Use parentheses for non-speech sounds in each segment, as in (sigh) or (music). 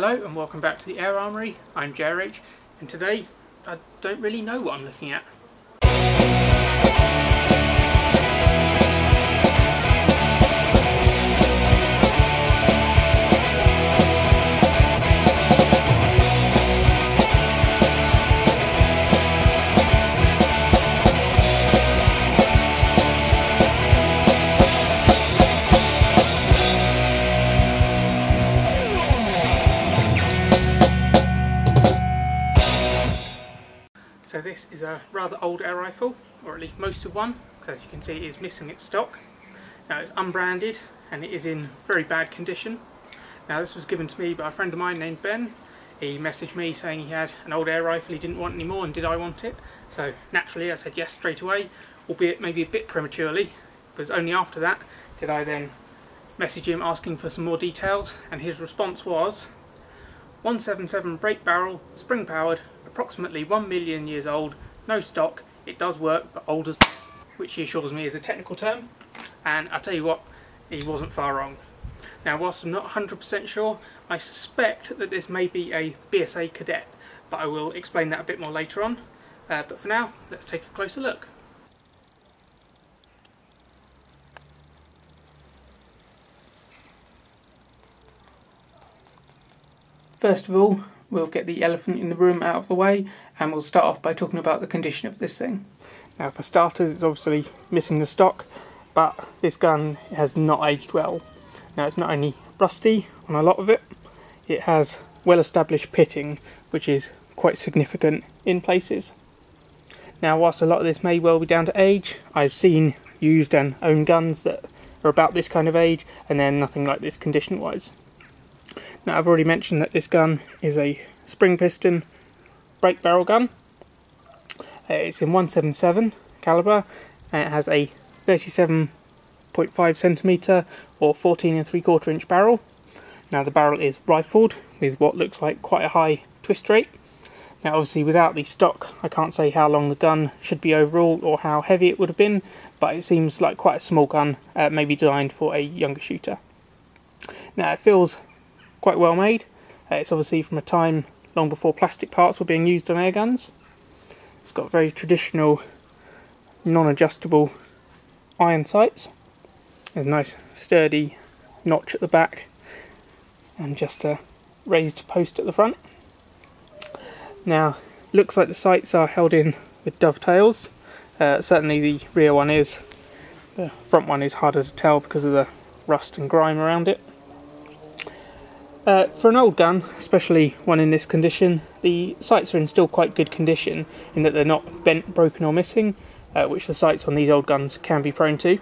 Hello and welcome back to the Air Armoury. I'm JRH and today I don't really know what I'm looking at. This is a rather old air rifle, or at least most of one, because as you can see it is missing its stock. Now it's unbranded and it is in very bad condition. Now this was given to me by a friend of mine named Ben. He messaged me saying he had an old air rifle he didn't want anymore and did I want it. So naturally I said yes straight away, albeit maybe a bit prematurely, because only after that did I then message him asking for some more details and his response was 177 break barrel, spring powered, approximately 1 million years old, no stock, it does work, but old as (laughs) which he assures me is a technical term. And I tell you what, he wasn't far wrong. Now, whilst I'm not 100% sure, I suspect that this may be a BSA cadet, but I will explain that a bit more later on. Uh, but for now, let's take a closer look. First of all, we'll get the elephant in the room out of the way and we'll start off by talking about the condition of this thing. Now for starters it's obviously missing the stock but this gun has not aged well. Now it's not only rusty on a lot of it, it has well established pitting which is quite significant in places. Now whilst a lot of this may well be down to age, I've seen used and owned guns that are about this kind of age and they're nothing like this condition wise. Now I've already mentioned that this gun is a spring piston break barrel gun. Uh, it's in 177 caliber and it has a 37.5 centimeter or 14 and 3 quarter inch barrel. Now the barrel is rifled with what looks like quite a high twist rate. Now obviously without the stock I can't say how long the gun should be overall or how heavy it would have been but it seems like quite a small gun, uh, maybe designed for a younger shooter. Now it feels quite well made. Uh, it's obviously from a time long before plastic parts were being used on air guns. It's got very traditional non-adjustable iron sights. There's a nice sturdy notch at the back and just a raised post at the front. Now, looks like the sights are held in with dovetails. Uh, certainly the rear one is. The front one is harder to tell because of the rust and grime around it. Uh, for an old gun, especially one in this condition, the sights are in still quite good condition in that they're not bent, broken or missing, uh, which the sights on these old guns can be prone to. It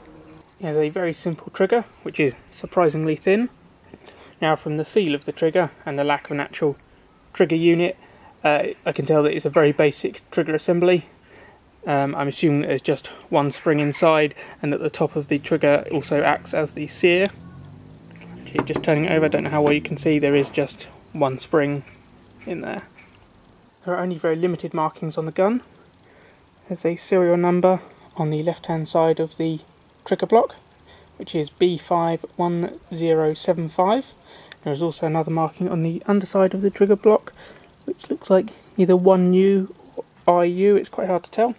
has a very simple trigger, which is surprisingly thin. Now from the feel of the trigger and the lack of an actual trigger unit, uh, I can tell that it's a very basic trigger assembly. Um, I'm assuming there's just one spring inside and that the top of the trigger also acts as the sear just turning it over, I don't know how well you can see, there is just one spring in there. There are only very limited markings on the gun. There's a serial number on the left hand side of the trigger block, which is B51075. There is also another marking on the underside of the trigger block, which looks like either 1U or IU, it's quite hard to tell.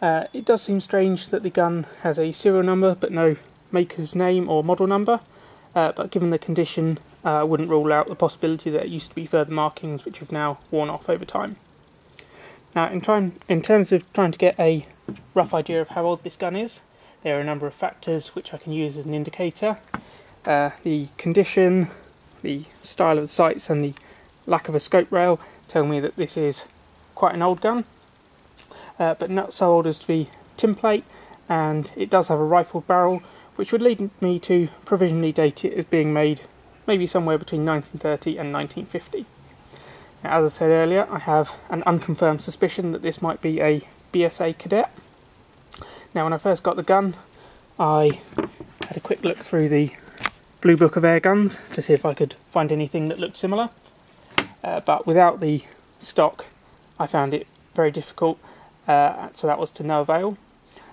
Uh, it does seem strange that the gun has a serial number but no maker's name or model number, uh, but given the condition, uh, I wouldn't rule out the possibility that it used to be further markings which have now worn off over time. Now, in, trying, in terms of trying to get a rough idea of how old this gun is, there are a number of factors which I can use as an indicator. Uh, the condition, the style of the sights, and the lack of a scope rail tell me that this is quite an old gun, uh, but not so old as to be tin plate, and it does have a rifled barrel, which would lead me to provisionally date it as being made maybe somewhere between 1930 and 1950. Now, as I said earlier, I have an unconfirmed suspicion that this might be a BSA cadet. Now, when I first got the gun, I had a quick look through the Blue Book of Air Guns to see if I could find anything that looked similar. Uh, but without the stock, I found it very difficult, uh, so that was to no avail.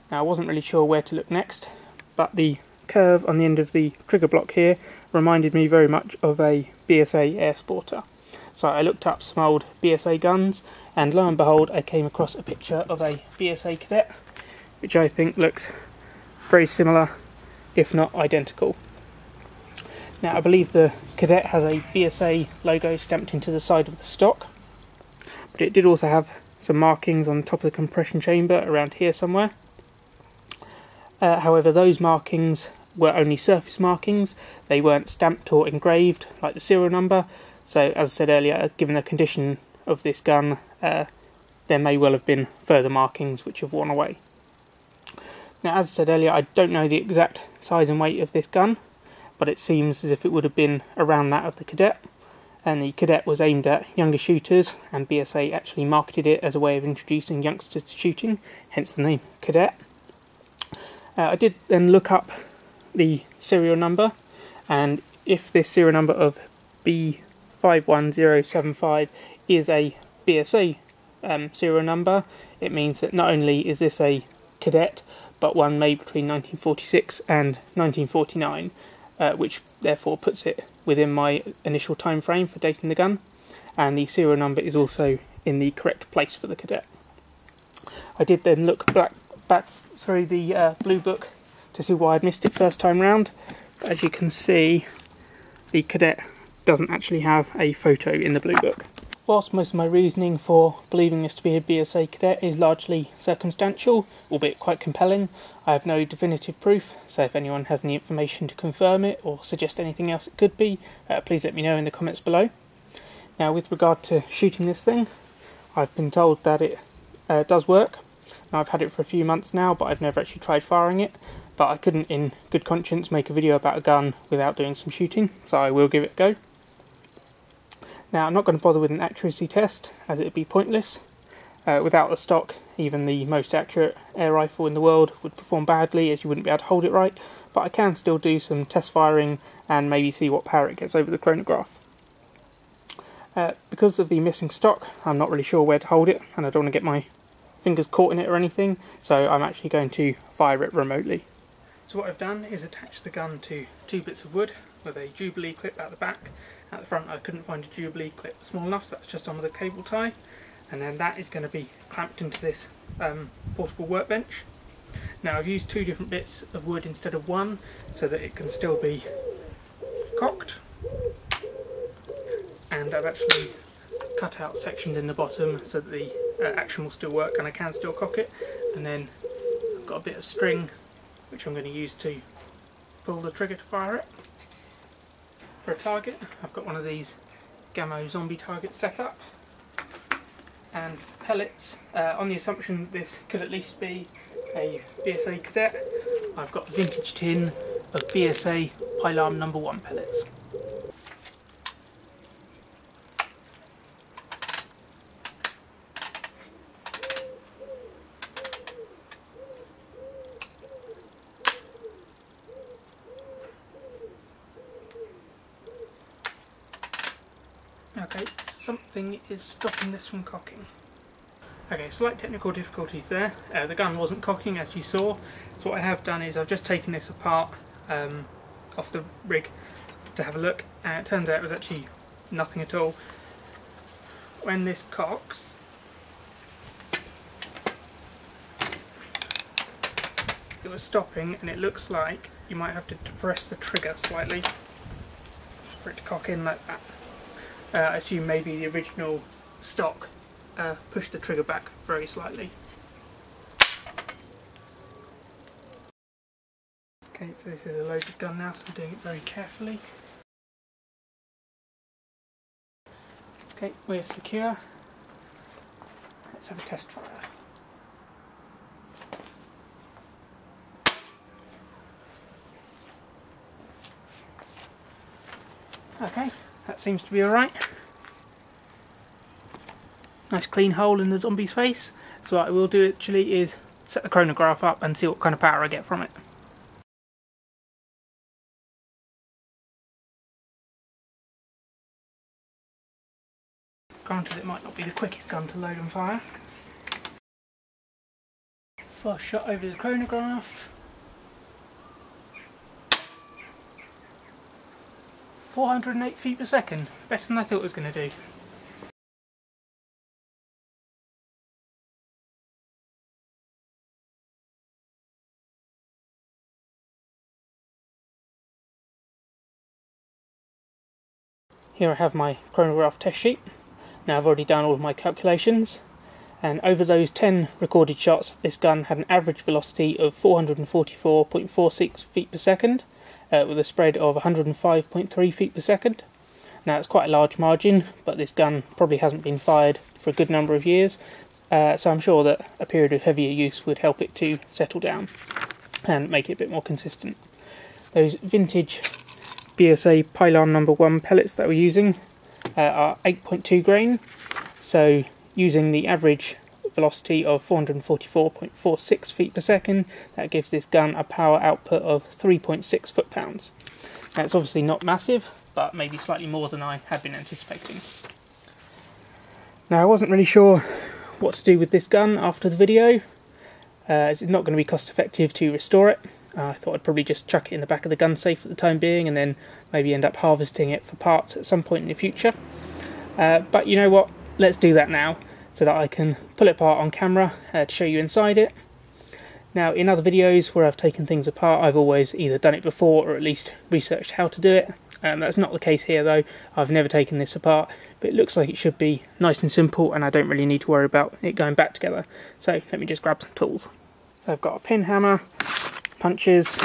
Now, I wasn't really sure where to look next, but the curve on the end of the trigger block here reminded me very much of a BSA air sporter. So I looked up some old BSA guns and lo and behold I came across a picture of a BSA cadet which I think looks very similar if not identical. Now I believe the cadet has a BSA logo stamped into the side of the stock but it did also have some markings on top of the compression chamber around here somewhere. Uh, however those markings were only surface markings, they weren't stamped or engraved like the serial number so as I said earlier, given the condition of this gun, uh, there may well have been further markings which have worn away. Now as I said earlier, I don't know the exact size and weight of this gun, but it seems as if it would have been around that of the Cadet, and the Cadet was aimed at younger shooters, and BSA actually marketed it as a way of introducing youngsters to shooting, hence the name Cadet. Uh, I did then look up the serial number, and if this serial number of B 51075 is a BSA um, serial number, it means that not only is this a cadet, but one made between 1946 and 1949, uh, which therefore puts it within my initial time frame for dating the gun, and the serial number is also in the correct place for the cadet. I did then look back, back through the uh, blue book to see why I'd missed it first time round. But as you can see, the cadet doesn't actually have a photo in the blue book. Whilst most of my reasoning for believing this to be a BSA cadet is largely circumstantial, albeit quite compelling, I have no definitive proof, so if anyone has any information to confirm it or suggest anything else it could be, uh, please let me know in the comments below. Now with regard to shooting this thing, I've been told that it uh, does work. Now I've had it for a few months now, but I've never actually tried firing it, but I couldn't in good conscience make a video about a gun without doing some shooting, so I will give it a go. Now I'm not going to bother with an accuracy test as it would be pointless. Uh, without the stock, even the most accurate air rifle in the world would perform badly as you wouldn't be able to hold it right, but I can still do some test firing and maybe see what power it gets over the chronograph. Uh, because of the missing stock, I'm not really sure where to hold it and I don't want to get my fingers caught in it or anything, so I'm actually going to fire it remotely. So what I've done is attach the gun to two bits of wood with a Jubilee clip at the back at the front I couldn't find a Jubilee clip small enough, so that's just on the cable tie. And then that is going to be clamped into this um, portable workbench. Now I've used two different bits of wood instead of one, so that it can still be cocked. And I've actually cut out sections in the bottom so that the uh, action will still work and I can still cock it. And then I've got a bit of string which I'm going to use to pull the trigger to fire it for a target. I've got one of these Gamo zombie targets set up and pellets uh, on the assumption this could at least be a BSA cadet I've got vintage tin of BSA Pylarm number one pellets. Okay, is stopping this from cocking. Okay, slight technical difficulties there. Uh, the gun wasn't cocking as you saw. So what I have done is I've just taken this apart um, off the rig to have a look and it turns out it was actually nothing at all. When this cocks, it was stopping and it looks like you might have to depress the trigger slightly for it to cock in like that. Uh, I assume maybe the original stock uh, pushed the trigger back very slightly. Okay, so this is a loaded gun now, so I'm doing it very carefully. Okay, we're secure. Let's have a test fire. Okay, that seems to be alright. Nice clean hole in the zombie's face. So what I will do actually is set the chronograph up and see what kind of power I get from it. Granted it might not be the quickest gun to load and fire. First shot over the chronograph. 408 feet per second. Better than I thought it was going to do. Here I have my chronograph test sheet. Now I've already done all of my calculations and over those 10 recorded shots this gun had an average velocity of 444.46 feet per second uh, with a spread of 105.3 feet per second. Now it's quite a large margin but this gun probably hasn't been fired for a good number of years uh, so I'm sure that a period of heavier use would help it to settle down and make it a bit more consistent. Those vintage BSA Pylarm number 1 pellets that we're using uh, are 8.2 grain, so using the average velocity of 444.46 feet per second, that gives this gun a power output of 3.6 foot-pounds. That's obviously not massive, but maybe slightly more than I had been anticipating. Now I wasn't really sure what to do with this gun after the video, uh, it's not going to be cost effective to restore it, uh, I thought I'd probably just chuck it in the back of the gun safe at the time being and then maybe end up harvesting it for parts at some point in the future. Uh, but you know what, let's do that now so that I can pull it apart on camera uh, to show you inside it. Now in other videos where I've taken things apart I've always either done it before or at least researched how to do it. Um, that's not the case here though, I've never taken this apart but it looks like it should be nice and simple and I don't really need to worry about it going back together. So let me just grab some tools. I've got a pin hammer, punches,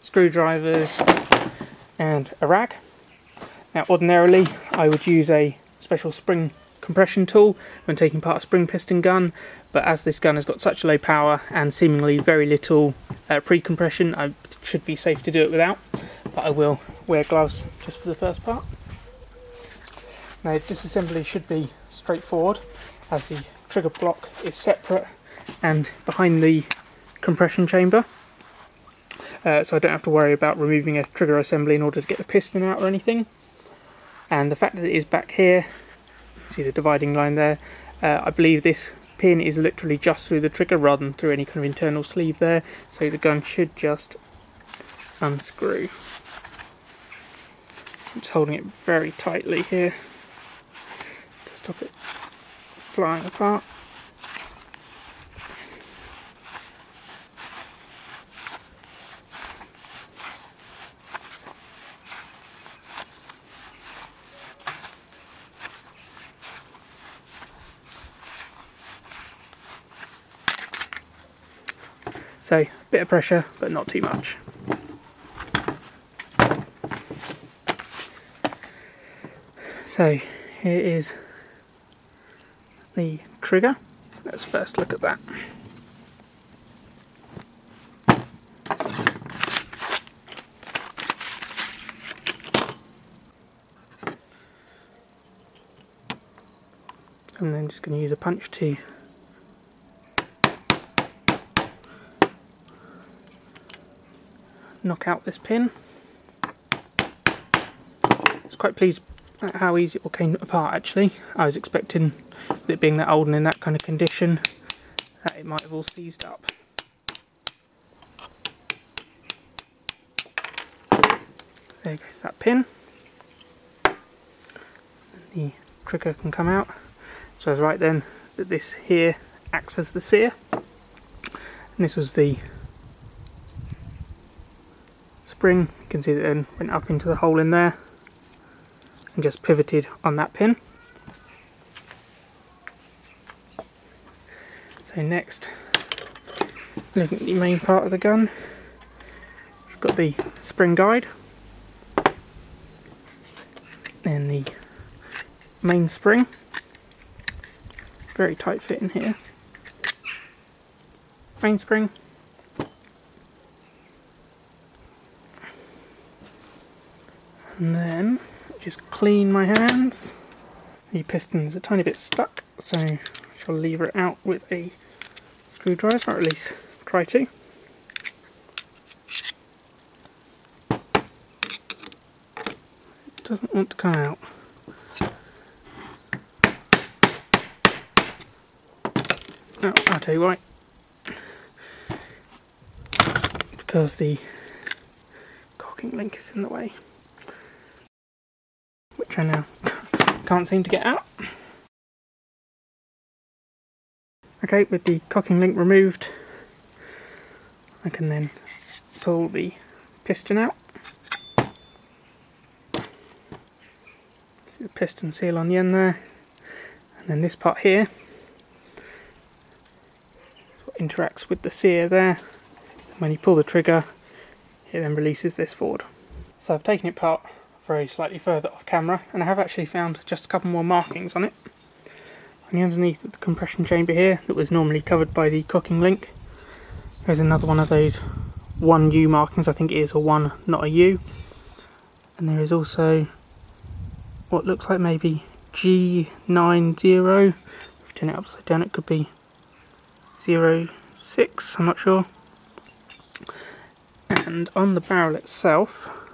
screwdrivers and a rag. Now ordinarily I would use a special spring compression tool when taking apart a spring piston gun but as this gun has got such a low power and seemingly very little uh, pre-compression I should be safe to do it without but I will wear gloves just for the first part. Now disassembly should be straightforward as the trigger block is separate and behind the compression chamber. Uh, so I don't have to worry about removing a trigger assembly in order to get the piston out or anything. And the fact that it is back here, see the dividing line there, uh, I believe this pin is literally just through the trigger rather than through any kind of internal sleeve there, so the gun should just unscrew. I'm just holding it very tightly here to stop it flying apart. So a bit of pressure, but not too much. So here is the trigger. Let's first look at that. I'm then just going to use a punch to knock out this pin. I was quite pleased at how easy it all came apart actually. I was expecting, it being that old and in that kind of condition, that it might have all seized up. There goes that pin. The trigger can come out. So I was right then that this here acts as the sear. And this was the spring. You can see that then went up into the hole in there and just pivoted on that pin. So next, looking at the main part of the gun, we've got the spring guide, and the main spring, very tight fit in here, main spring, And then just clean my hands. The piston's a tiny bit stuck, so I shall lever it out with a screwdriver, or at least try to. It doesn't want to come out. Oh, I'll tell you why. Because the cocking link is in the way. Which I now can't seem to get out. Okay, with the cocking link removed, I can then pull the piston out. See the piston seal on the end there, and then this part here interacts with the sear there. When you pull the trigger, it then releases this forward. So I've taken it apart very slightly further off camera, and I have actually found just a couple more markings on it. And underneath the compression chamber here that was normally covered by the cocking link there's another one of those one U markings I think it is a one not a U. And there is also what looks like maybe G90 turn it upside down it could be 06 I'm not sure. And on the barrel itself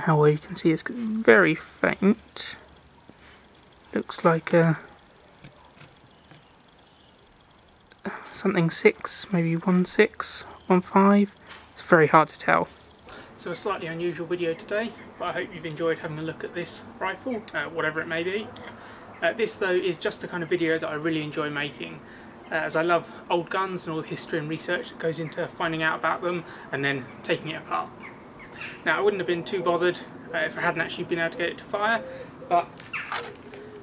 how well you can see it's very faint looks like a something 6, maybe 1 6, 1 5. It's very hard to tell. So a slightly unusual video today, but I hope you've enjoyed having a look at this rifle, uh, whatever it may be. Uh, this though is just the kind of video that I really enjoy making, uh, as I love old guns and all the history and research that goes into finding out about them and then taking it apart. Now I wouldn't have been too bothered uh, if I hadn't actually been able to get it to fire, but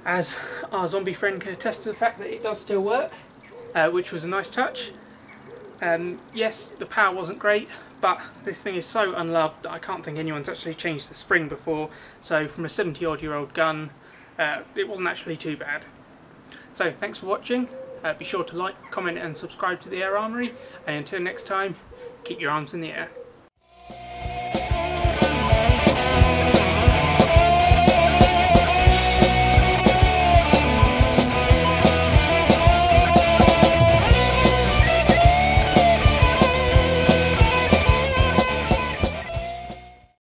as our zombie friend can attest to the fact that it does still work, uh, which was a nice touch. Um, yes, the power wasn't great, but this thing is so unloved that I can't think anyone's actually changed the spring before, so from a 70 odd year old gun, uh, it wasn't actually too bad. So thanks for watching, uh, be sure to like, comment and subscribe to the Air Armoury, and until next time, keep your arms in the air.